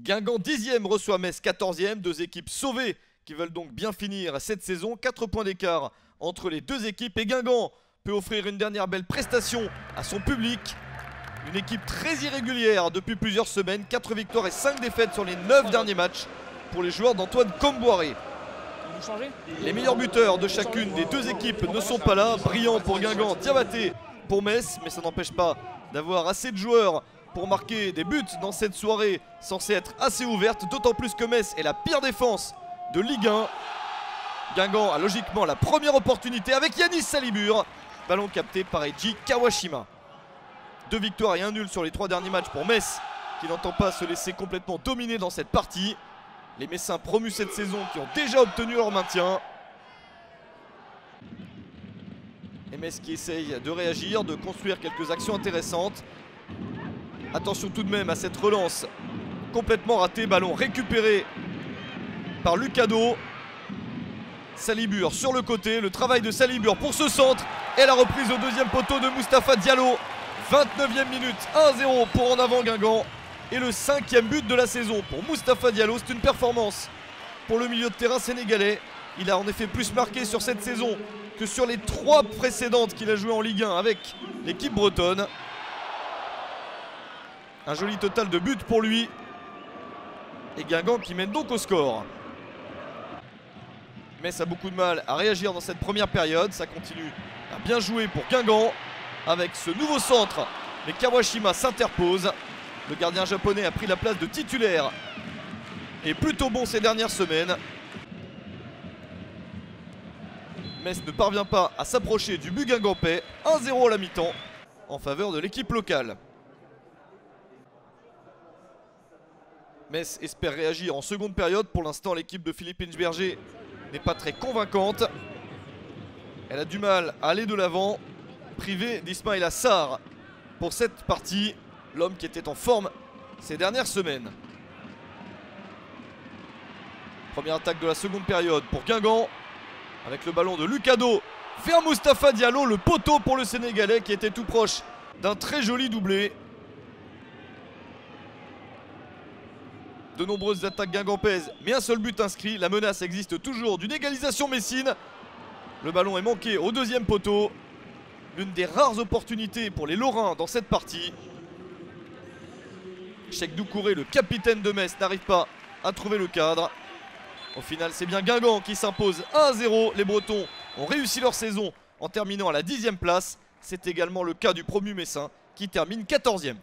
Guingamp 10e reçoit Metz 14e, deux équipes sauvées qui veulent donc bien finir cette saison. 4 points d'écart entre les deux équipes et Guingamp peut offrir une dernière belle prestation à son public. Une équipe très irrégulière depuis plusieurs semaines, 4 victoires et 5 défaites sur les 9 derniers matchs pour les joueurs d'Antoine Comboiré. Les meilleurs buteurs de chacune des deux équipes ne sont pas là. Brillant pour Guingamp, Diabaté pour Metz, mais ça n'empêche pas d'avoir assez de joueurs pour marquer des buts dans cette soirée censée être assez ouverte, d'autant plus que Metz est la pire défense de Ligue 1. Guingamp a logiquement la première opportunité avec Yanis Salibur. Ballon capté par Eiji Kawashima. Deux victoires et un nul sur les trois derniers matchs pour Metz, qui n'entend pas se laisser complètement dominer dans cette partie. Les Messins promus cette saison qui ont déjà obtenu leur maintien. Et Metz qui essaye de réagir, de construire quelques actions intéressantes. Attention tout de même à cette relance complètement ratée. Ballon récupéré par Lucado. Salibur sur le côté. Le travail de Salibur pour ce centre. Et la reprise au deuxième poteau de Mustapha Diallo. 29e minute, 1-0 pour en avant Guingamp. Et le cinquième but de la saison pour Mustapha Diallo. C'est une performance pour le milieu de terrain sénégalais. Il a en effet plus marqué sur cette saison que sur les trois précédentes qu'il a joué en Ligue 1 avec l'équipe bretonne. Un joli total de buts pour lui. Et Guingamp qui mène donc au score. Metz a beaucoup de mal à réagir dans cette première période. Ça continue à bien jouer pour Guingamp avec ce nouveau centre. Mais Kawashima s'interpose. Le gardien japonais a pris la place de titulaire. Et plutôt bon ces dernières semaines. Metz ne parvient pas à s'approcher du but guingampais. 1-0 à la mi-temps en faveur de l'équipe locale. Metz espère réagir en seconde période. Pour l'instant, l'équipe de Philippe Inchberger n'est pas très convaincante. Elle a du mal à aller de l'avant. Privé d'Ismail Assar pour cette partie. L'homme qui était en forme ces dernières semaines. Première attaque de la seconde période pour Guingamp. Avec le ballon de Lucado vers Mustafa Diallo. Le poteau pour le Sénégalais qui était tout proche d'un très joli doublé. De nombreuses attaques guingampaises, mais un seul but inscrit. La menace existe toujours d'une égalisation messine. Le ballon est manqué au deuxième poteau. L'une des rares opportunités pour les Lorrains dans cette partie. Cheikh Doucouré, le capitaine de Metz, n'arrive pas à trouver le cadre. Au final, c'est bien Guingamp qui s'impose 1-0. Les Bretons ont réussi leur saison en terminant à la dixième place. C'est également le cas du promu Messin qui termine 14e.